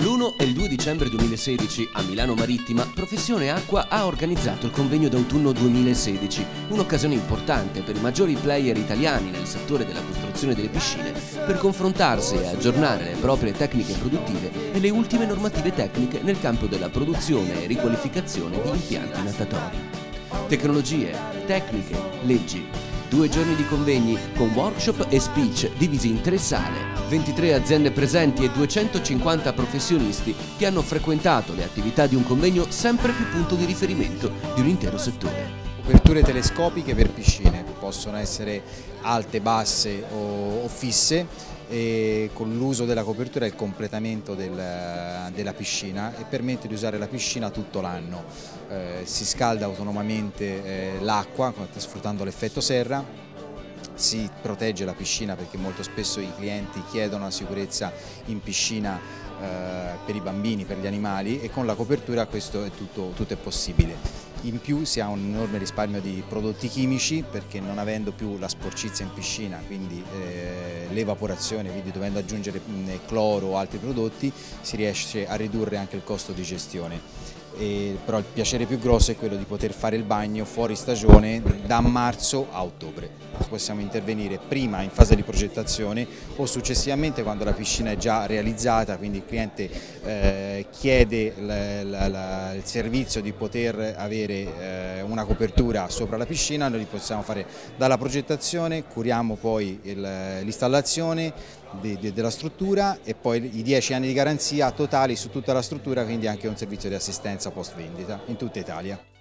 L'1 e il 2 dicembre 2016 a Milano Marittima Professione Acqua ha organizzato il convegno d'autunno 2016, un'occasione importante per i maggiori player italiani nel settore della costruzione delle piscine per confrontarsi e aggiornare le proprie tecniche produttive e le ultime normative tecniche nel campo della produzione e riqualificazione di impianti natatori. Tecnologie, tecniche, leggi, Due giorni di convegni con workshop e speech divisi in tre sale, 23 aziende presenti e 250 professionisti che hanno frequentato le attività di un convegno sempre più punto di riferimento di un intero settore. Coperture telescopiche per piscine, possono essere alte, basse o fisse e con l'uso della copertura e il completamento del, della piscina e permette di usare la piscina tutto l'anno. Eh, si scalda autonomamente eh, l'acqua sfruttando l'effetto serra, si protegge la piscina perché molto spesso i clienti chiedono la sicurezza in piscina eh, per i bambini, per gli animali e con la copertura questo è tutto, tutto è possibile in più si ha un enorme risparmio di prodotti chimici perché non avendo più la sporcizia in piscina, quindi eh, l'evaporazione, quindi dovendo aggiungere cloro o altri prodotti, si riesce a ridurre anche il costo di gestione e, però il piacere più grosso è quello di poter fare il bagno fuori stagione da marzo a ottobre. Possiamo intervenire prima in fase di progettazione o successivamente quando la piscina è già realizzata, quindi il cliente eh, chiede la, la, la, il servizio di poter avere eh, una copertura sopra la piscina, noi li possiamo fare dalla progettazione, curiamo poi l'installazione de, de, della struttura e poi i 10 anni di garanzia totali su tutta la struttura, quindi anche un servizio di assistenza post vendita in tutta Italia.